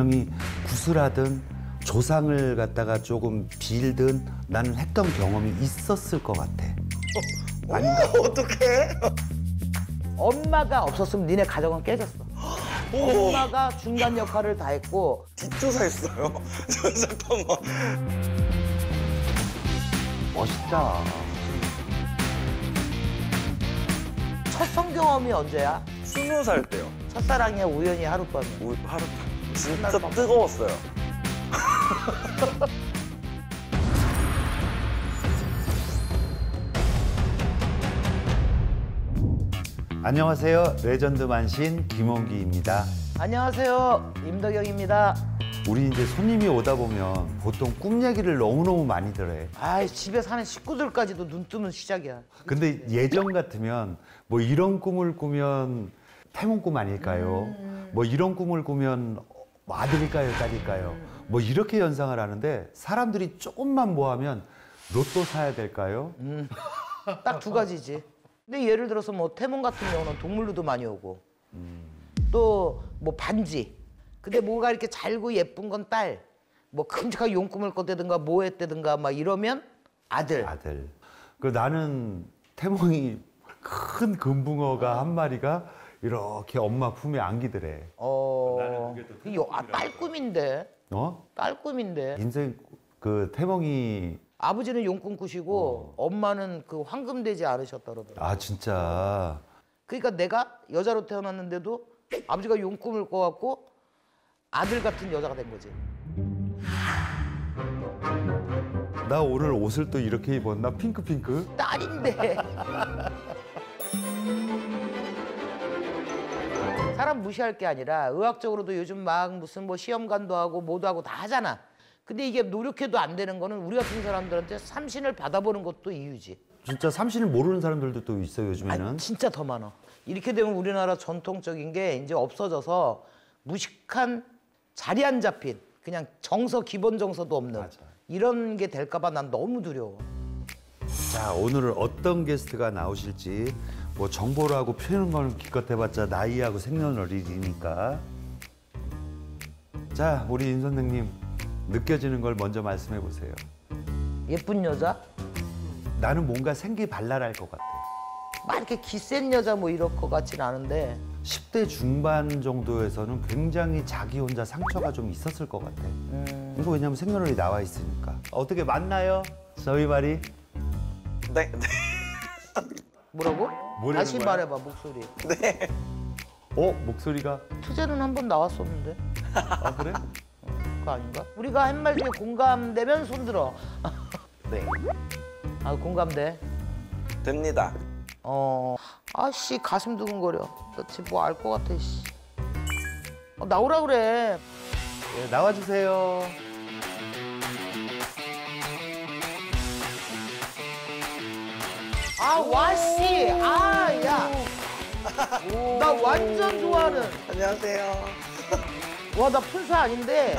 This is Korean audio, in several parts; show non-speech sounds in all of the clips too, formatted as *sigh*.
분명히 구슬하든 조상을 갖다가 조금 빌든 나는 했던 경험이 있었을 것 같아. 아닌가? 어떡해? 엄마가 없었으면 니네 가정은 깨졌어. 오, 엄마가 중간 역할을 다 했고 뒷조사했어요. *laughs* 저 잠깐만. 멋있다. 첫 성경험이 언제야? 스무 살 때요. 첫사랑의 우연히. 우- 하루 진짜 뜨거웠어요. *laughs* 안녕하세요. 레전드 만신 김원기입니다. 안녕하세요. 임덕영입니다. 우리 이제 손님이 오다 보면 보통 꿈 얘기를 너무너무 많이들 해. 아이 집에 사는 식구들까지도 눈 뜨면 시작이야. 근데 예전 같으면 뭐 이런 꿈을 꾸면 태몽 꿈 아닐까요? 뭐 이런 꿈을 꾸면 뭐 아들일까요, 딸일까요? 뭐 이렇게 연상을 하는데 사람들이 조금만 뭐 하면 로또 사야 될까요? *laughs* 딱두 가지지. 근데 예를 들어서 뭐 태몽 같은 경우는 동물로도 많이 오고 또뭐 반지. 근데 뭐가 이렇게 잘고 예쁜 건 딸. 뭐 큼직하게 용꿈을 꿨다든가 뭐 했다든가 막 이러면 아들. 아들. 그 나는 태몽이 큰 금붕어가 한 마리가 이렇게 엄마 품에 안기더래. 어. 그게 요- 아, 딸 꿈인데. 어? 딸 꿈인데. 인생 그 태몽이 아버지는 용꿈 꾸시고 엄마는 그 황금 되지 않으셨다 그러더라고. 아 진짜 그러니까 내가 여자로 태어났는데도 아버지가 용꿈을 꿔갖고 아들 같은 여자가 된 거지. 나 오늘 옷을 또 이렇게 입었나 핑크 핑크 딸인데. *laughs* 사람 무시할 게 아니라 의학적으로도 요즘 막 무슨 뭐 시험관도 하고 뭐도 하고 다 하잖아. 근데 이게 노력해도 안 되는 거는 우리 같은 사람들한테 삼신을 받아보는 것도 이유지. 진짜 삼신을 모르는 사람들도 또 있어 요즘에는 아니, 진짜 더 많아. 이렇게 되면 우리나라 전통적인 게 이제 없어져서 무식한 자리 안 잡힌 그냥 정서 기본 정서도 없는 맞아. 이런 게 될까봐 난 너무 두려워. 자 오늘은 어떤 게스트가 나오실지 뭐 정보를 하고 표현한 걸 기껏 해봤자 나이하고 생년월일이니까. 자 우리 임 선생님 느껴지는 걸 먼저 말씀해 보세요. 예쁜 여자, 나는 뭔가 생기 발랄할 것 같아. 막 이렇게 기센 여자 뭐 이럴 것 같진 않은데. 10대 중반 정도에서는 굉장히 자기 혼자 상처가 좀 있었을 것 같아. 이거 왜냐면 생년월일이 나와 있으니까. 어떻게 맞나요? 저희 말이 네, 네. 뭐라고? 다시 거야? 말해봐 목소리. 네. 어? 목소리가 투제는 한 번 나왔었는데 아 그래? 그거 아닌가? 우리가 한 말 중에 공감되면 손들어. 네. 아 공감돼. 됩니다. 어, 아씨 가슴 두근거려. 나 지금 뭐 알 것 같아. 씨. 어, 나오라 그래. 네, 나와주세요 아 와씨, 아 야. 나 완전 좋아하는. 안녕하세요. 와 나 푼사 아닌데.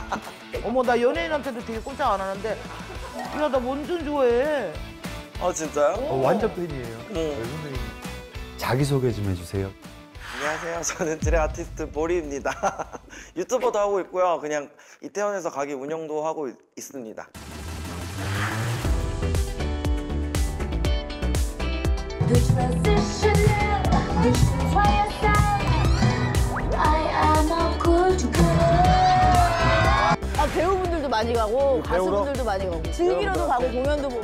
*laughs* 어머 나 연예인한테도 되게 꼼짝 안 하는데. 야 나 완전 좋아해. 어, 진짜요? 어, 완전 팬이에요 네. 선생님 자기소개 좀 해주세요 안녕하세요. 저는 드레 아티스트 보리입니다. *laughs* 유튜버도 하고 있고요. 그냥 이태원에서 가게 운영도 하고 있- 있습니다. 아 배우분들도 많이 가고 가수분들도 많이 가고 즐기러도 가고 공연도 보고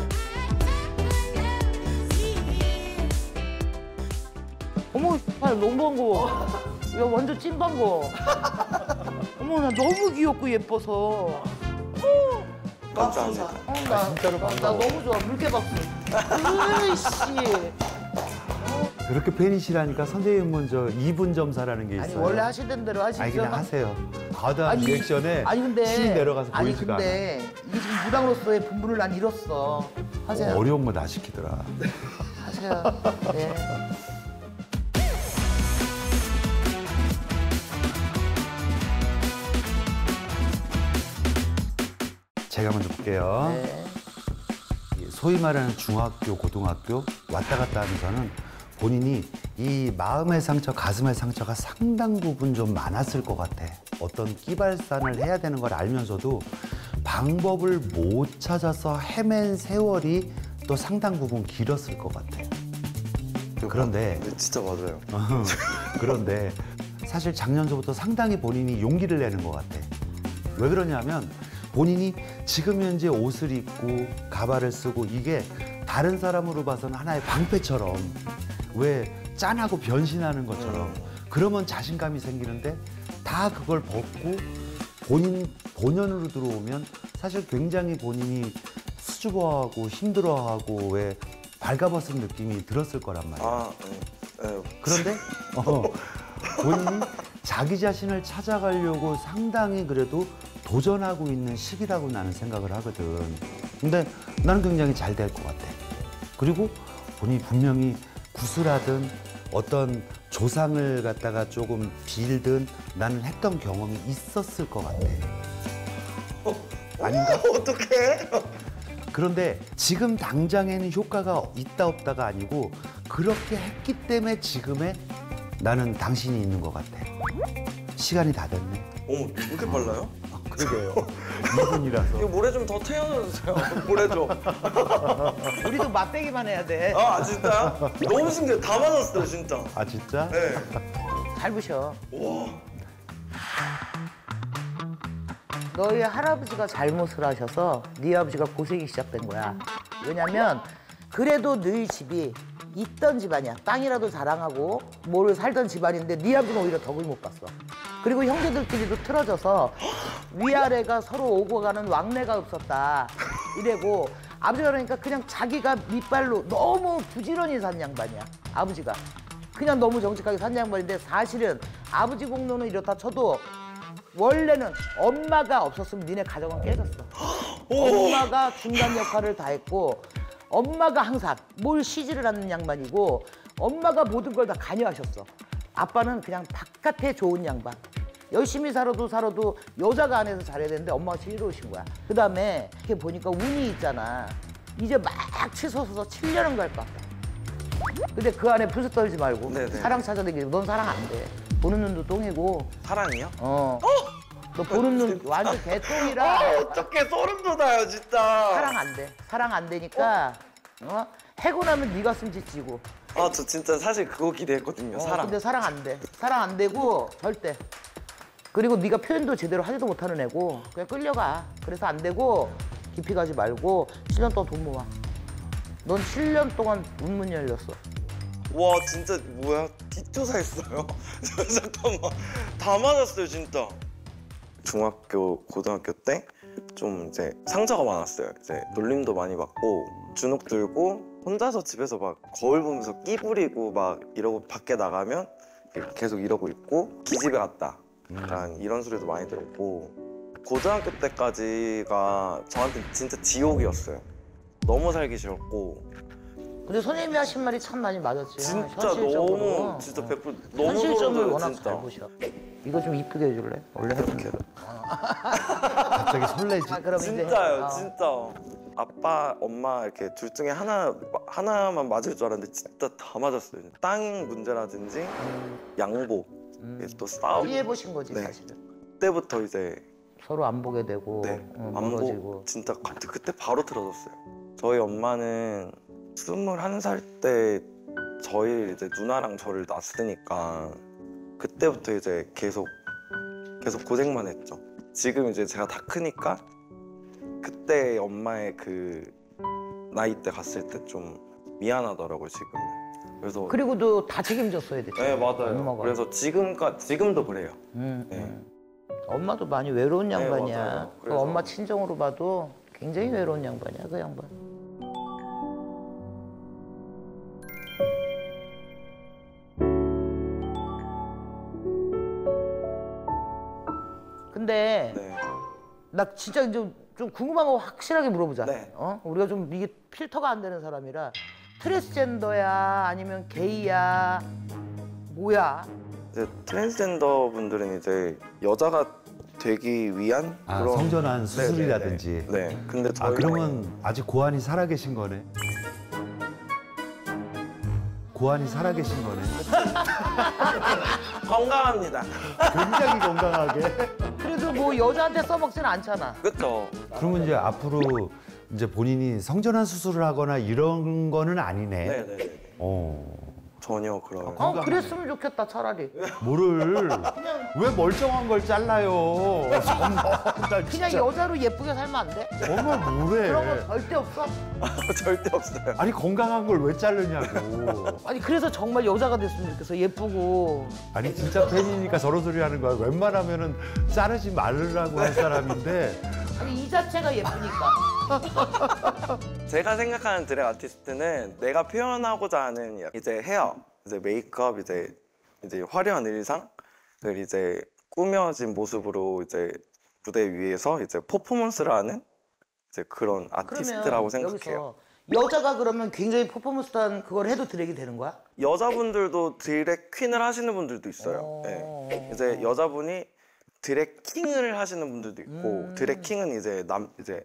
어머 야 너무 반가워. 야 완전 찐 반가워. 어머 나 너무 귀엽고 예뻐서. 감사합니다. 어, 나, 진짜로 나 반가워. 너무 좋아. 물개 박수. *laughs* 으이씨. 그렇게 팬이시라니까 선생님 먼저 2분 점사라는 게 있어요. 아니 원래 하시던 대로 하시죠. 아니 그냥 하세요. 과도한 아니, 리액션에 아니 근데 신이 내려가서 아니 보이지가 근데 이게 지금 무당으로서의 분분을 난 잃었어. 하세요. 어, 어려운 거 나 시키더라. *laughs* 하세요. 네. 제가 먼저 볼게요. 네. 소위 말하는 중학교, 고등학교 왔다 갔다 하면서는 본인이 이 마음의 상처, 가슴의 상처가 상당 부분 좀 많았을 것 같아. 어떤 끼발산을 해야 되는 걸 알면서도 방법을 못 찾아서 헤맨 세월이 또 상당 부분 길었을 것 같아. 그런데 네, 진짜 맞아요. 어, 그런데 사실 작년서부터 상당히 본인이 용기를 내는 것 같아. 왜 그러냐면 본인이 지금 현재 옷을 입고 가발을 쓰고 이게 다른 사람으로 봐서는 하나의 방패처럼 왜 짠하고 변신하는 것처럼 그러면 자신감이 생기는데 다 그걸 벗고 본인 본연으로 들어오면 사실 굉장히 본인이 수줍어하고 힘들어하고 왜 발가벗은 느낌이 들었을 거란 말이야. 아, 네. 네. 그런데 *laughs* 어, 본인이 자기 자신을 찾아가려고 상당히 그래도 도전하고 있는 시기라고 나는 생각을 하거든. 근데 나는 굉장히 잘 될 것 같아. 그리고 본인이 분명히 구슬하든 어떤 조상을 갖다가 조금 빌든 나는 했던 경험이 있었을 것 같아. 아닌가? 어떡해? 그런데 지금 당장에는 효과가 있다 없다가 아니고 그렇게 했기 때문에 지금의 나는 당신이 있는 것 같아. 시간이 다 됐네. 어머, 왜 이렇게 빨라요? 그러게요. *laughs* 2분이라서. 이거 모래 좀 더 태워주세요. 모래 좀. *laughs* 우리도 맛배기만 해야 돼. 아, 진짜? 너무 신기해. 다 맞았어요, 진짜. 아 진짜? 네. 잘 부셔. 와. 너희 할아버지가 잘못을 하셔서 네 아버지가 고생이 시작된 거야. 왜냐면 그래도 너희 집이 있던 집안이야. 땅이라도 자랑하고 뭐를 살던 집안인데 네 아버지는 오히려 덕을 못 봤어. 그리고 형제들끼리도 틀어져서 위아래가 서로 오고 가는 왕래가 없었다. 이래고 아버지가 그러니까 그냥 자기가 밑발로 너무 부지런히 산 양반이야. 아버지가. 그냥 너무 정직하게 산 양반인데 사실은 아버지 공로는 이렇다 쳐도 원래는 엄마가 없었으면 니네 가정은 깨졌어. 엄마가 중간 역할을 다 했고 엄마가 항상 뭘 시지를 않는 양반이고 엄마가 모든 걸 다 관여하셨어. 아빠는 그냥 바깥에 좋은 양반. 열심히 살아도 살아도 여자가 안에서 잘해야 되는데 엄마가 지혜로우신 거야. 그 다음에 이렇게 보니까 운이 있잖아. 이제 막 치솟아서 7년은 갈 것 같다. 근데 그 안에 불스 떨지 말고 네네. 사랑 찾아다니고 넌 사랑 안 돼. 보는 눈도 똥이고 사랑이요? 어. 너 보는 눈 완전 개똥이라 어떻게 소름 돋아요, 진짜. 사랑 안 돼. 사랑 안 되니까 어? 해고 나면 네가 숨짓지고. 아, 저 진짜 사실 그거 기대했거든요. 어, 사랑. 근데 사랑 안 돼. 사랑 안 되고 절대. 그리고 네가 표현도 제대로 하지도 못하는 애고 그냥 끌려가. 그래서 안 되고 깊이 가지 말고 7년 동안 돈 모아. 넌 7년 동안 문문 열렸어. 와, 진짜 뭐야? 뒷조사했어요? *laughs* 잠깐만. 다 맞았어요, 진짜. 중학교, 고등학교 때 좀 이제 상처가 많았어요. 이제 놀림도 많이 받고 주눅 들고 혼자서 집에서 막 거울 보면서 끼 부리고 막 이러고 밖에 나가면 계속 이러고 있고 기집애 같다. 약간 이런 소리도 많이 들었고 고등학교 때까지가 저한테 진짜 지옥이었어요. 너무 살기 싫었고 근데 선생님이 하신 말이 참 많이 맞았지. 진짜 현실적으로. 너무 진짜 100% 너무 현실점을 떨어져요, 워낙 진짜. 잘 보셔. 이거 좀 이쁘게 해줄래? 원래 이렇게 *laughs* 갑자기 설레지. 아, 그럼 이제 진짜요 어. 진짜 아빠 엄마 이렇게 둘 중에 하나 하나만 맞을 줄 알았는데 진짜 다 맞았어요 땅 문제라든지 양 복또 싸움 피해 보신 거지 네. 사실은. 그때부터 이제 서로 안 보게 되고 네 어, 안보 멀어지고. 진짜 그때, 그때 바로 틀어졌어요 저희 엄마는 스물한 살때 저희 이제 누나랑 저를 낳았으니까 그때부터 이제 계속 계속 고생만 했죠. 지금 이제 제가 다 크니까 그때 엄마의 그 나이 때 갔을 때 좀 미안하더라고요 지금. 그래서 그리고도 다 책임졌어야 됐죠. 네 맞아요. 엄마가. 그래서 지금까 지금도 그래요. 음, 네. 음. 엄마도 많이 외로운 네, 양반이야. 그 그래서- 엄마 친정으로 봐도 굉장히 외로운 양반이야 그 양반. 근데 네. 나 진짜 좀, 좀 궁금한 거 확실하게 물어보자. 네. 어? 우리가 좀 이게 필터가 안 되는 사람이라 트랜스젠더야 아니면 게이야 뭐야? 이제 트랜스젠더 분들은 이제 여자가 되기 위한 아, 그런 성전환 수술이라든지. 네. 네. 근데 아 저희 그러면 아직 고환이 살아계신 거네. 고환이 살아계신 거네. *laughs* 건강합니다. 굉장히 건강하게. 그래도 뭐 여자한테 써먹지는 않잖아. 그쵸? 그러면 이제 앞으로 이제 본인이 성전환 수술을 하거나 이런 거는 아니네. 네 네 네. 어. 전혀 그런. 어 그랬으면 좋겠다 차라리. 뭐를 왜 멀쩡한 걸 잘라요? 정말 *laughs* 나 그냥 여자로 예쁘게 살면 안 돼? 정말 뭐래? 그런 거 절대 없어. *laughs* 절대 없어요. 아니 건강한 걸 왜 자르냐고. 아니 그래서 정말 여자가 됐으면 좋겠어. 예쁘고. 아니 진짜 팬이니까 저런 소리 하는 거야. 웬만하면은 자르지 말라고 할 사람인데 이 자체가 예쁘니까. *laughs* 제가 생각하는 드랙 아티스트는 내가 표현하고자 하는 이제 헤어, 이제 메이크업, 이제 이제 화려한 의상, 을 이제 꾸며진 모습으로 이제 무대 위에서 이제 퍼포먼스를 하는 이제 그런 아티스트라고 생각해요. 여자가 그러면 굉장히 퍼포먼스한 그걸 해도 드랙이 되는 거야? 여자분들도 드랙 퀸을 하시는 분들도 있어요. 어. 네. 이제 여자분이 드랙 킹을 하시는 분들도 있고 음. 드랙 킹은 이제 남 이제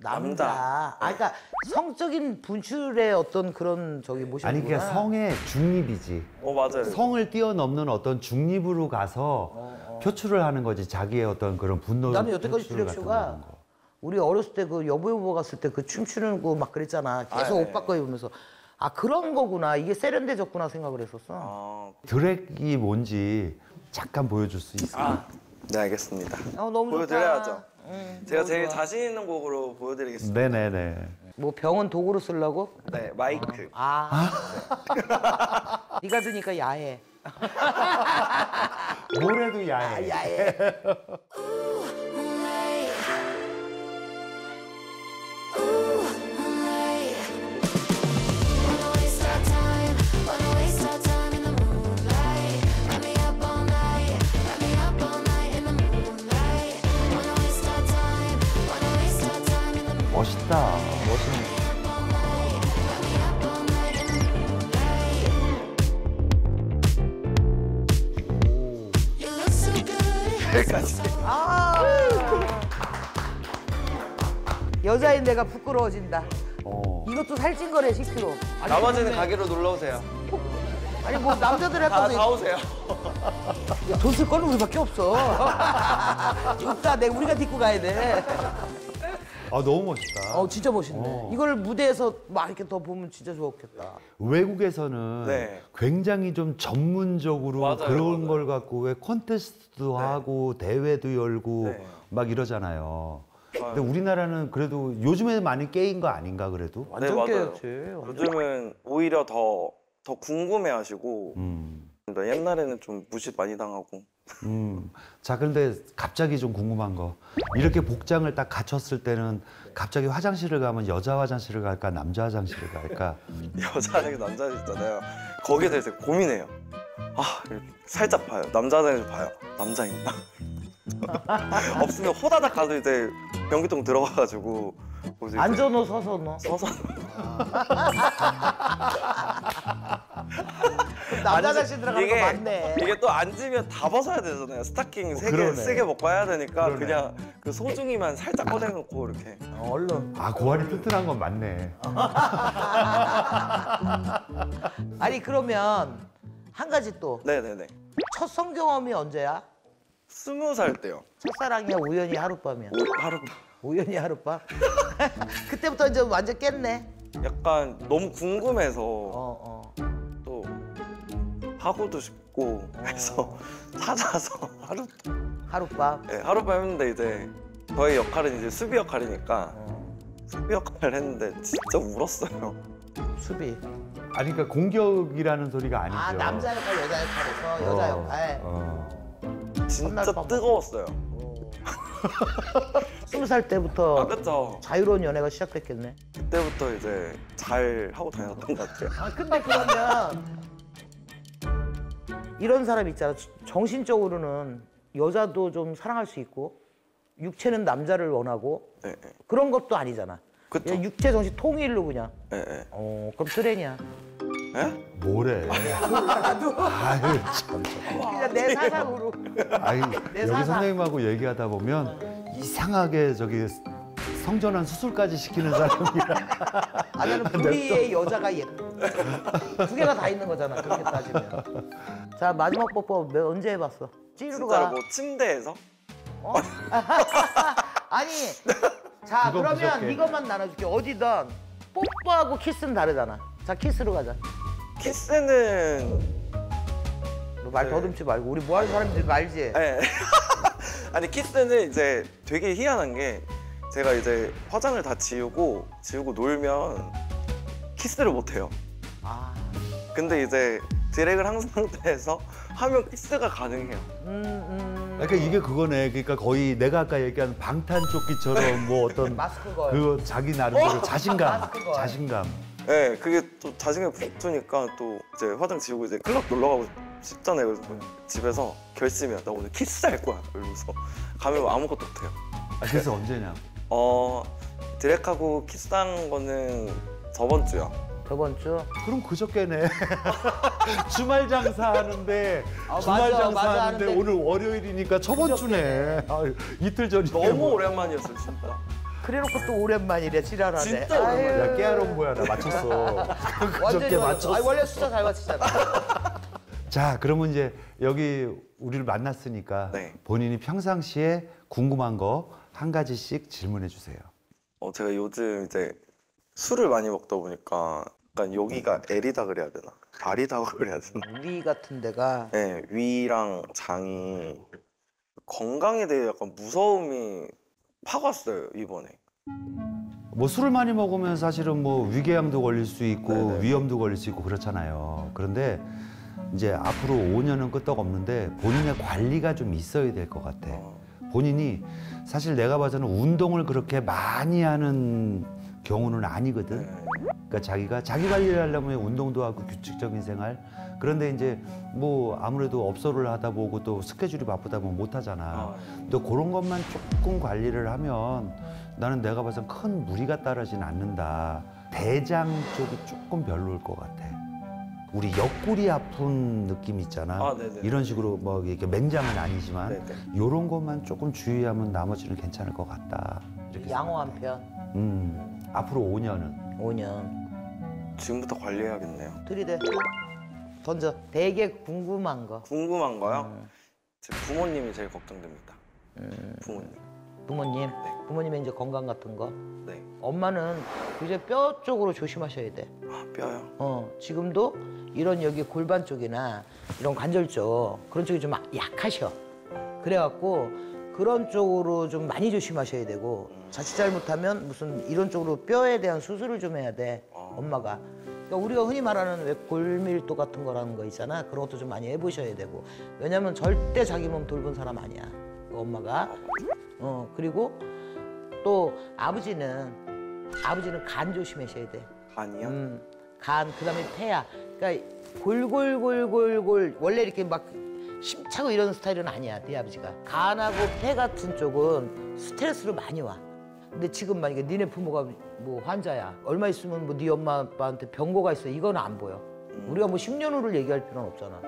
남자. 아, 그러니까 성적인 분출의 어떤 그런 저기 모습이구나. 아니 그러니까 성의 중립이지. 어 맞아요. 성을 뛰어넘는 어떤 중립으로 가서 표출을 하는 거지 자기의 어떤 그런 분노. 나는 여태까지 거. 우리 어렸을 때 그 여보 여보 갔을 때 그 춤추는 거 막 그랬잖아. 계속 아, 옷 네. 바꿔 입으면서 아 그런 거구나. 이게 세련돼졌구나 생각을 했었어. 아, 드랙이 뭔지 잠깐 보여줄 수 있어. 아, 네 알겠습니다. 어, 너무 보여드려야죠. 좋다. 응, 제가 너무 제일 좋아. 자신 있는 곡으로 보여드리겠습니다. 네네네. 뭐 병은 도구로 쓰려고? 네, 마이크. 아. *laughs* 네가 드니까 야해. *laughs* 뭐래도 야해. 야해. *laughs* 내가 부끄러워진다. 어. 이것도 살찐 거래 10kg. 아니, 나머지는 가게로 놀러 오세요. 아니 뭐 남자들 할다 거도 사오세요. 돈 쓸 거는 우리밖에 없어. *laughs* 없다. 내가 우리가 딛고 가야 돼. 아 너무 멋있다. 어 진짜 멋있네. 어. 이걸 무대에서 막 이렇게 더 보면 진짜 좋겠다. 외국에서는 네. 굉장히 좀 전문적으로 맞아요, 그런 맞아요. 걸 갖고 왜 콘테스트도 네. 하고 대회도 열고 네. 막 이러잖아요. 근데. 우리나라는 그래도 요즘에 많이 깨인 거 아닌가 그래도? 네, 맞아요. 깨였지. 요즘은 오히려 더, 더 궁금해하시고 음. 옛날에는 좀 무시 많이 당하고 음. 자, 그런데 갑자기 좀 궁금한 거. 이렇게 복장을 딱 갖췄을 때는 갑자기 화장실을 가면 여자 화장실을 갈까, 남자 화장실을 갈까? *laughs* 여자랑 남자 있잖아요. 거기에 대해서 고민해요. 아 살짝 봐요. 남자 화장실 봐요. 남자 있나? *laughs* 없으면 호다닥 가서 이제 변기통 들어가가지고 앉아 넣어 서서 남자 화장실 들어가는 거 이게- 맞네. 이게 또 앉으면 다 벗어야 되잖아요. 스타킹 세 개. 세게 먹고 해야 되니까 그러네. 그냥 그 소중이만 살짝 꺼내놓고 이렇게 어, 얼른. 아, 고환이 튼튼한 건 맞네. *laughs* 아니 그러면 한 가지 또첫 네네네 성경험이 언제야? 스무 살 때요. 첫사랑이야 우연히 하룻밤이야. 오, 하루 우연히 하룻밤. *laughs* 그때부터 이제 완전 깼네. 약간 너무 궁금해서 어 어. 또 하고도 싶고 해서 *laughs* 찾아서 하루 하룻밤. 네, 하룻밤 했는데 이제 저의 역할은 이제 수비 역할이니까 어. 수비 역할을 했는데 진짜 울었어요. 수비. 아니, 그러니까 공격이라는 소리가 아니죠. 아 남자 역할 여자 역할에서 여자 어, 역할. 어. 진짜. 뜨거웠어요. *laughs* 스무 살아 때부터 그쵸? 자유로운 연애가 시작됐겠네. 그때부터 이제 잘 하고 다녔던 것 같아요. 아 근데 그러면 이런 사람 있잖아. 정신적으로는 여자도 좀 사랑할 수 있고 육체는 남자를 원하고 네, 네. 그런 것도 아니잖아. 그쵸? 육체 정신 통일로 그냥. 네, 네. 어 그럼 트렌이 야. 네? 뭐래? *laughs* 아유, 참. 그냥 내 사상으로. 아니, 내 여기 사상. 선생님하고 얘기하다 보면 이상하게 저기 성전환 수술까지 시키는 사람이야. 아 나는 부리의 여자가 예뻐. 두 개가 다 있는 거잖아. 그렇게 따지면. 자 마지막 뽀뽀 몇- 언제 해봤어? 찌르러 진짜로 가. 뭐 침대에서 어? *laughs* 아니 자 그건 그러면 무섭게. 이것만 나눠줄게. 어디든 뽀뽀하고 키스는 다르잖아. 자 키스로 가자. 키스는 너말 네. 더듬지 말고 우리 뭐 하는 사람인지 알지? 네. *laughs* 아니 키스는 이제 되게 희한한 게 제가 이제 화장을 다 지우고 지우고 놀면 키스를 못 해요. 아, 근데 이제 드랙을 한 상태에서 하면 키스가 가능해요. 음, 음. 그러니까 이게 그거네. 그러니까 거의 내가 아까 얘기한 방탄조끼처럼 뭐 어떤 *laughs* 마스크 걸. 그 자기 나름대로 어? 자신감. 자신감. 네, 그게 또 자신감이 붙으니까 또 이제 화장 지우고 이제 클럽 놀러 가고 싶잖아요. 그래서 집에서 결심이야. 나 오늘 키스할 거야. 이러면서 가면 아무것도 못해요. 아, 그래서 언제냐? 어 드랙하고 키스한 거는 저번 주요. 저번 주. 그럼 그저께네. *laughs* 주말 장사하는데 아, 주말 맞아, 맞아, 장사하는데 하는데 오늘 월요일이니까 저번 주네. 아유, 이틀 전이네. 너무 뭐. 오랜만이었어요, 진짜. 그래놓고 또 오랜만이래 지랄하네. 진짜 오랜만이야. 야 깨알은 뭐야 나 맞췄어. 완전히 그저께 맞췄어. 아니 원래 숫자 잘 맞히잖아. *laughs* 자 그러면 이제 여기 우리를 만났으니까 네. 본인이 평상시에 궁금한 거 한 가지씩 질문해 주세요. 어 제가 요즘 이제 술을 많이 먹다 보니까 약간 여기가 L이다 그래야 되나? R이다 *laughs* 그래야 되나? 우리 같은 데가 네, 위랑 장이 건강에 대해 약간 무서움이 팍 왔어요 이번에. 뭐 술을 많이 먹으면 사실은 뭐 위궤양도 걸릴 수 있고 네네. 위염도 걸릴 수 있고 그렇잖아요. 그런데 이제 앞으로 5년은 끄떡없는데 본인의 관리가 좀 있어야 될 것 같아. 어, 본인이 사실 내가 봐서는 운동을 그렇게 많이 하는 경우는 아니거든. 네. 그러니까 자기가 자기 관리를 하려면 운동도 하고 규칙적인 생활. 그런데 이제 뭐 아무래도 업소를 하다 보고 또 스케줄이 바쁘다 보면 못 하잖아. 아, 또 그런 것만 조금 관리를 하면 나는 내가 봐서 큰 무리가 따르진 않는다. 대장 쪽이 조금 별로일 것 같아. 우리 옆구리 아픈 느낌 있잖아. 아, 네네. 이런 식으로 뭐 이렇게 맹장은 아니지만 네네. 이런 것만 조금 주의하면 나머지는 괜찮을 것 같다. 이렇게 양호 생각해. 한편 음, 앞으로 5년은 5년 지금부터 관리해야겠네요. 들이대 던져. 되게 궁금한 거. 궁금한 거요? 음. 제 부모님이 제일 걱정됩니다. 부모님. 부모님, 부모님의 이제 건강 같은 거. 네. 엄마는 이제 뼈 쪽으로 조심하셔야 돼. 아, 뼈요. 어, 지금도 이런 여기 골반 쪽이나 이런 관절 쪽 그런 쪽이 좀 약하셔. 그래갖고 그런 쪽으로 좀 많이 조심하셔야 되고 자칫 잘못하면 무슨 이런 쪽으로 뼈에 대한 수술을 좀 해야 돼. 엄마가. 그러니까 우리가 흔히 말하는 왜 골밀도 같은 거라는 거 있잖아. 그런 것도 좀 많이 해보셔야 되고. 왜냐면 절대 자기 몸 돌본 사람 아니야. 그 엄마가. 어, 그리고 또 아버지는 아버지는 간 조심하셔야 돼. 간이요? 음, 간, 그다음에 폐야. 그러니까 골골골골골 원래 이렇게 막 심차고 이런 스타일은 아니야, 네 아버지가. 간하고 폐 같은 쪽은 스트레스를 많이 와. 근데 지금 만약에 니네 부모가 뭐 환자야. 얼마 있으면 뭐 네 엄마 아빠한테 병고가 있어. 이거는 안 보여. 우리가 뭐 10년 후를 얘기할 필요는 없잖아.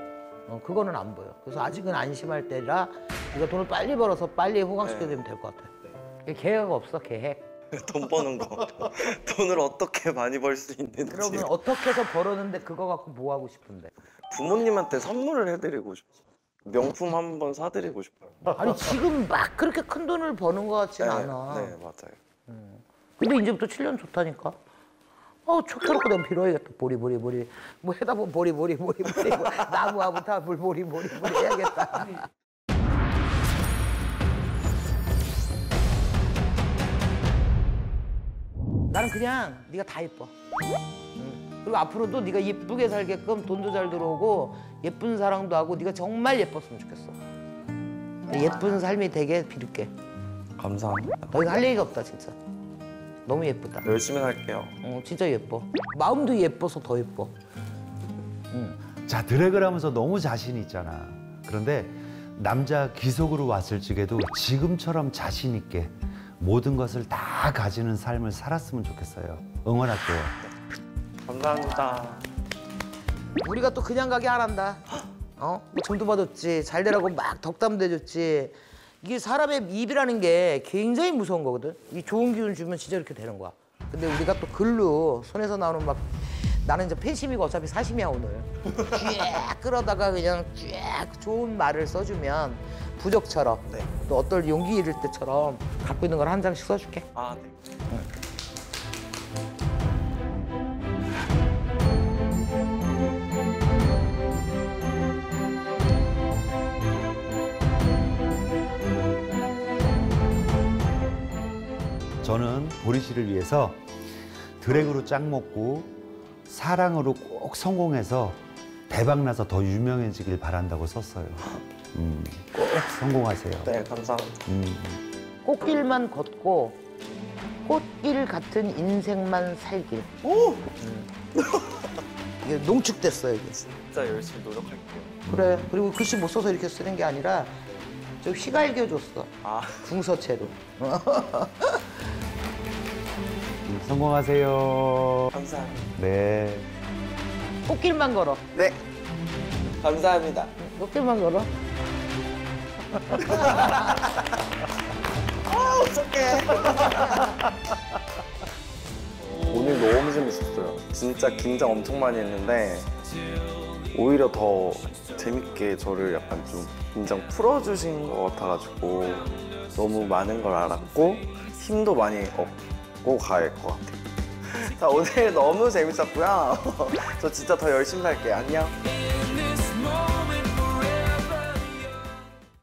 어, 그거는 안 보여. 그래서 아직은 안심할 때라 네가 돈을 빨리 벌어서 빨리 호강시켜야 되면 될 것 같아. 계획 없어, 계획. *laughs* 돈 버는 거. 돈을 어떻게 많이 벌 수 있는지. 그러면 어떻게 해서 벌었는데 그거 갖고 뭐 하고 싶은데? 부모님한테 선물을 해드리고 싶어요. 명품 한번 사드리고 싶어요. 아니 지금 막 그렇게 큰 돈을 버는 것 같지는 않아. 네, 맞아요. 근데 이제부터 7년 좋다니까. 어, 촉켜놓고 내가 빌어야겠다. 보리 보리 보리. 뭐 해다 보면 보리 보리 보리 보리. 나무하고 다물 보리 보리 보리 해야겠다. 나는 그냥 네가 다 예뻐. 응. 그리고 앞으로도 네가 예쁘게 살게끔 돈도 잘 들어오고 예쁜 사랑도 하고 네가 정말 예뻤으면 좋겠어. 예쁜 삶이 되게 빌게. 감사합니다. 더 이상 할 얘기가 없다 진짜. 너무 예쁘다. 열심히 살게요. 어, 진짜 예뻐. 마음도 예뻐서 더 예뻐. 자 드래그를 하면서 너무 자신 있잖아. 그런데 남자 기속으로 왔을 적에도 지금처럼 자신 있게 모든 것을 다 가지는 삶을 살았으면 좋겠어요. 응원할게요. 감사합니다. 우리가 또 그냥 가게 안 한다. 어? 뭐 돈도 받았지. 잘 되라고 막 덕담도 해줬지. 이게 사람의 입이라는 게 굉장히 무서운 거거든. 이 좋은 기운 주면 진짜 이렇게 되는 거야. 근데 우리가 또 글로 손에서 나오는 막 나는 이제 팬심이고 어차피 사심이야 오늘. 쫙 끌어다가 그냥 쫙 좋은 말을 써주면 부적처럼 네. 또 어떨 용기 잃을 때처럼 갖고 있는 걸 한 장씩 써줄게. 아 네. 저 보리 씨를 위해서 드랙으로 짝 먹고 사랑으로 꼭 성공해서 대박 나서 더 유명해지길 바란다고 썼어요. 음, 꼭 성공하세요. 네 감사합니다. 음. 꽃길만 걷고 꽃길 같은 인생만 살길. 오! *laughs* 이게 농축됐어요 이게. 진짜 열심히 노력할게요. 그래. 그리고 글씨 못 써서 이렇게 쓰는 게 아니라 저 휘갈겨 줬어. 아 궁서체로. *laughs* 음, 성공하세요. 감사합니다. 네. 꽃길만 걸어. 네 감사합니다. 꽃길만 걸어. *laughs* 오늘 너무 재밌었어요. 진짜 긴장 엄청 많이 했는데 오히려 더 재밌게 저를 약간 좀 긴장 풀어주신 것 같아가지고 너무 많은 걸 알았고 힘도 많이 얻고 갈것 같아요. *laughs* 자 오늘 너무 재밌었고요. *laughs* 저 진짜 더 열심히 할게요. 안녕.